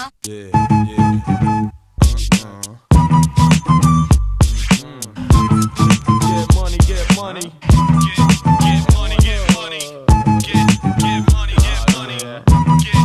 Yeah, yeah. Get uh-huh. uh-huh. money, get money. Get